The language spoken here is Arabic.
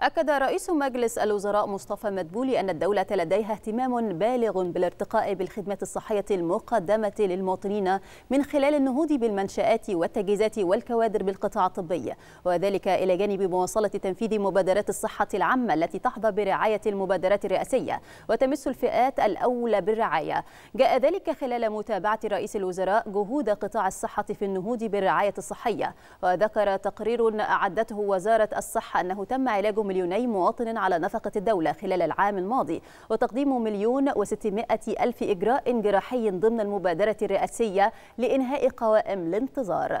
أكد رئيس مجلس الوزراء مصطفى مدبولي أن الدولة لديها اهتمام بالغ بالارتقاء بالخدمات الصحية المقدمة للمواطنين من خلال النهوض بالمنشآت والتجهيزات والكوادر بالقطاع الطبي وذلك إلى جانب مواصلة تنفيذ مبادرات الصحة العامة التي تحظى برعاية المبادرات الرئاسية وتمس الفئات الأولى بالرعاية. جاء ذلك خلال متابعة رئيس الوزراء جهود قطاع الصحة في النهوض بالرعاية الصحية وذكر تقرير أعدته وزارة الصحة أنه تم علاج مليوني مواطن على نفقة الدولة خلال العام الماضي وتقديم مليون وستمائة ألف إجراء جراحي ضمن المبادرة الرئاسية لإنهاء قوائم الانتظار.